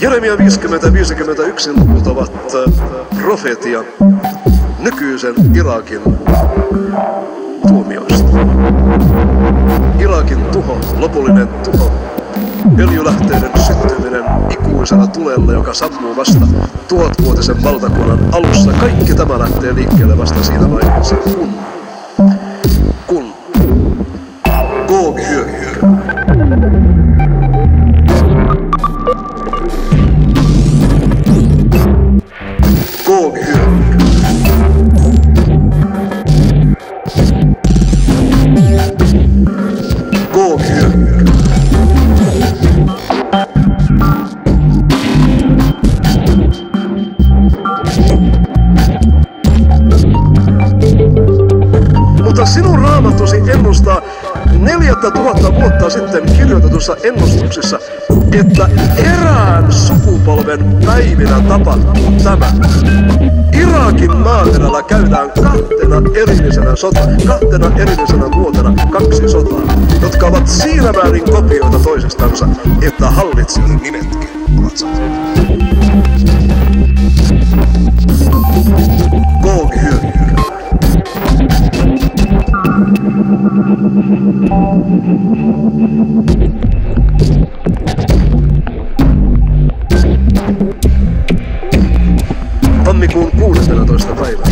Jeremia 50-51 luvut ovat äh, profetia nykyisen Irakin tuomioista. Irakin tuho, lopullinen tuho, öljylähteiden syttyminen ikuisella tulella, joka sammuu vasta tuhatvuotisen valtakunnan alussa. Kaikki tämä lähtee liikkeelle vasta siinä vaiheessa, kun kirjoitetussa ennustuksessa, että erään sukupolven päivinä tapahtuu tämä. Irakin maaperällä käydään kahtena erillisenä sota, kahtena erillisenä vuotena kaksi sotaa, jotka ovat siinä määrin kopioita toisistansa, että hallitsijan nimetkin ovat samat. Tammikuun 16. päivänä.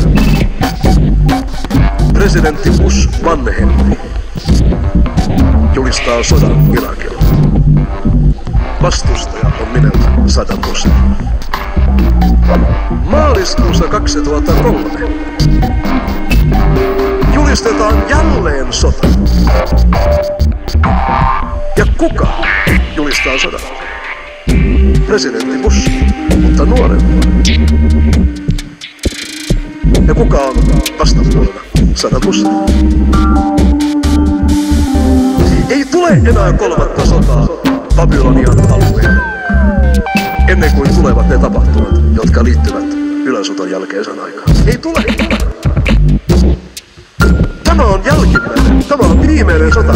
Presidentti Bush vanhempi julistaa sodan Irakilla. Vastustaja on nimeltä Saddam. Maaliskuussa 2003 julistetaan jälleen sota. Kuka julistaa sodan? Presidentti Bush, mutta nuorempi. Ja kuka on vastapuolella? Saddam Hussein. Ei tule enää kolmatta sotaa Babylonian alueelle, ennen kuin tulevat ne tapahtumat, jotka liittyvät yläsoton jälkeiseen aikaan. Ei tule! Tämä on jälkimmäinen. Tämä on viimeinen sota.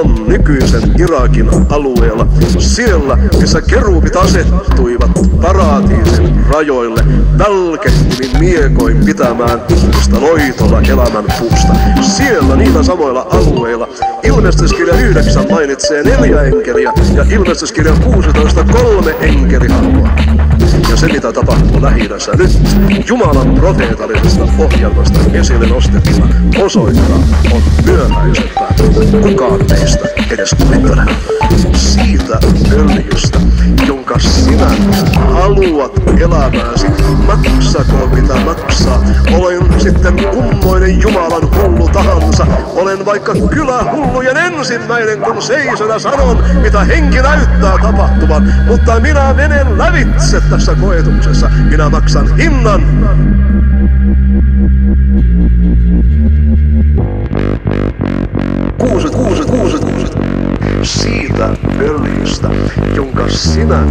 On nykyisen Irakin alueella, siellä missä kerubit asettuivat paratiisin rajoille, välkehtivin miekoin pitämään ihmistä loitolla elämän puusta. Siellä niillä samoilla alueilla ilmestyskirja 9 mainitsee neljä enkeliä ja ilmestyskirja 16 kolme enkelihalua. Se mitä tapahtuu lähi nyt Jumalan profeetallisesta ohjelmasta esille nostettuna osoittaa on myöhäisempää kuin kukaan meistä edes kuvittelee. Siitä öljystä, jonka sinä haluat elämääsi, maksakoon mitä maksaa. Olen sitten kummoinen Jumalan hullu tahansa. Olen vaikka kylähullujen ensimmäinen, kun seison ja sanon, mitä henki näyttää tapahtuvan. Mutta minä menen lävitse tässä koetuksessa. Minä maksan hinnan. Kuuset, kuuset, kuuset, kuuset. Siitä öljystä, jonka sinä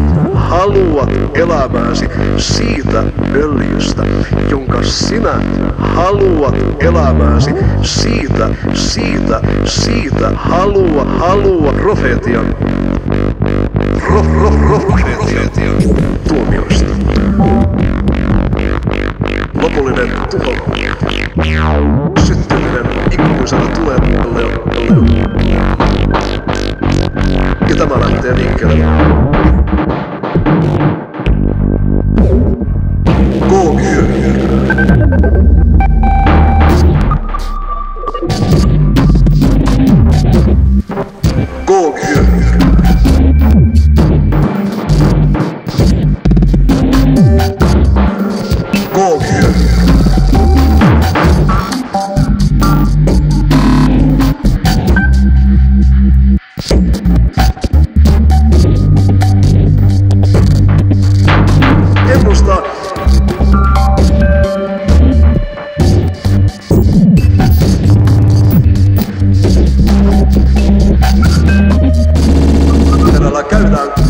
haluat elämääsi. Siitä öljystä, jonka sinä haluat elämääsi. Siitä, siitä, siitä halua, halua profetian. Pro, pro, pro, profetian tuomioista. Lopullinen tuho. Syttyminen ikuisella tulella. Ja tämä lähtee liikkeelle. go though.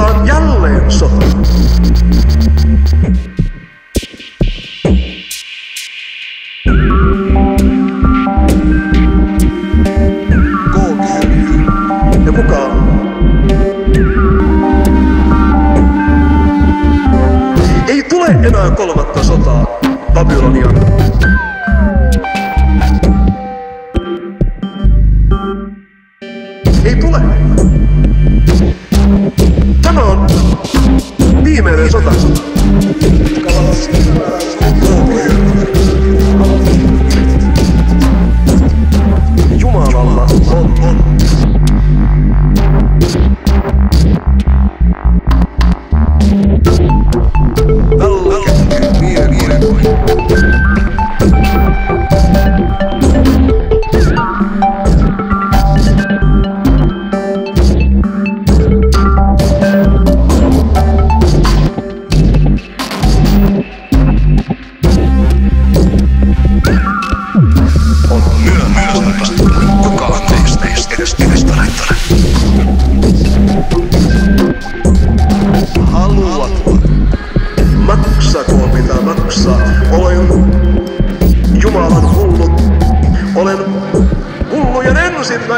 juhlitaan jälleen sota. Ei tule enää kolmatta sotaa, babylonia. Ei tule! Tämä on viimeinen sota. Jumalalla on, on.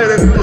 Aires, no.